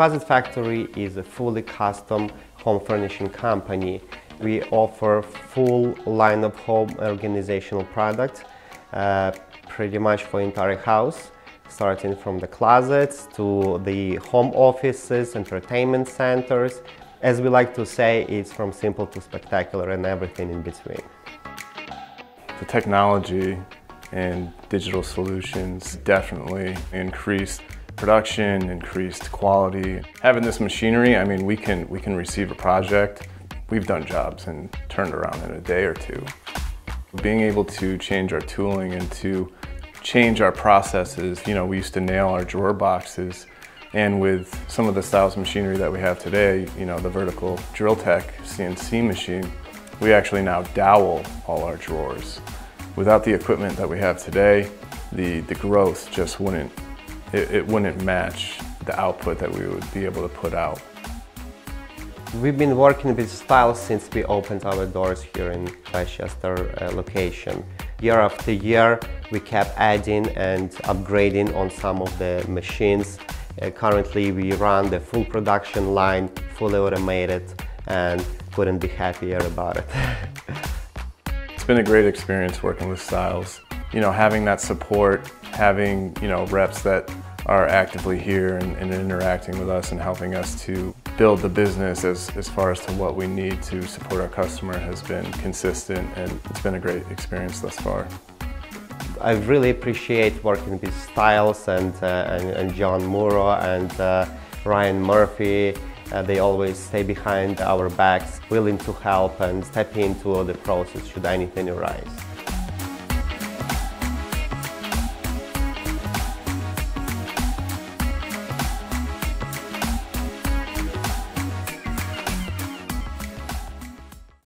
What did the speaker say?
Closet Factory is a fully custom home furnishing company. We offer full line of home organizational products uh, pretty much for entire house starting from the closets to the home offices, entertainment centers. As we like to say, it's from simple to spectacular and everything in between. The technology and digital solutions definitely increased production, increased quality. Having this machinery, I mean, we can, we can receive a project. We've done jobs and turned around in a day or two. Being able to change our tooling and to change our processes. You know, we used to nail our drawer boxes and with some of the styles of machinery that we have today, you know, the vertical DRILLTEQ CNC machine, we actually now dowel all our drawers. Without the equipment that we have today, the, the growth just wouldn't, it, it wouldn't match the output that we would be able to put out. We've been working with Stiles since we opened our doors here in Westchester uh, location. Year after year, we kept adding and upgrading on some of the machines. Uh, currently, we run the full production line, fully automated, and couldn't be happier about it. it's been a great experience working with Stiles. You know, having that support, having, you know, reps that are actively here and, and, interacting with us and helping us to build the business as, as far as to what we need to support our customer has been consistent and it's been a great experience thus far. I really appreciate working with Stiles and, uh, and, and, John Muro and uh, Ryan Murphy. Uh, they always stay behind our backs, willing to help and step into the process should anything arise.